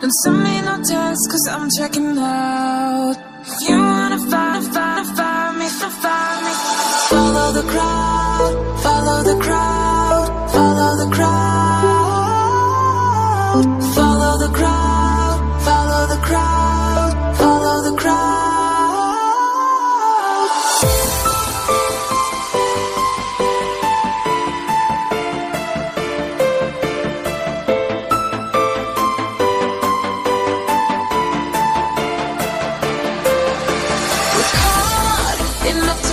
Don't send me no text, cause I'm checking out. If you wanna find, find, find me, so find me. Follow the crowd, follow the crowd, follow the crowd. Follow the crowd, follow the crowd. in the